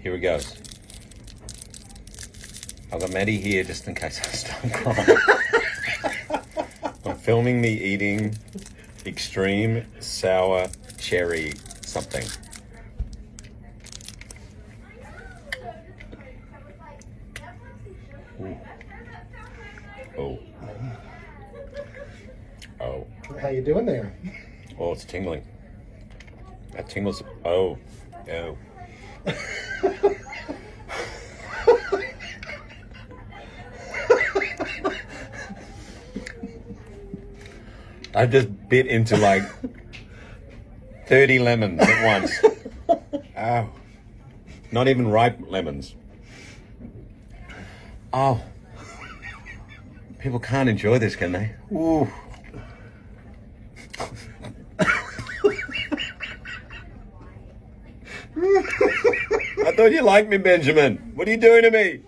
Here it goes. I've got Maddie here just in case I start crying. I'm filming me eating extreme sour cherry something. Ooh. Oh. Oh. How you doing there? Oh, it's tingling. That tingles. Oh. Oh. I just bit into like 30 lemons at once. Ow. Not even ripe lemons. Oh. People can't enjoy this, can they? Ooh. I thought you liked me, Benjamin. What are you doing to me?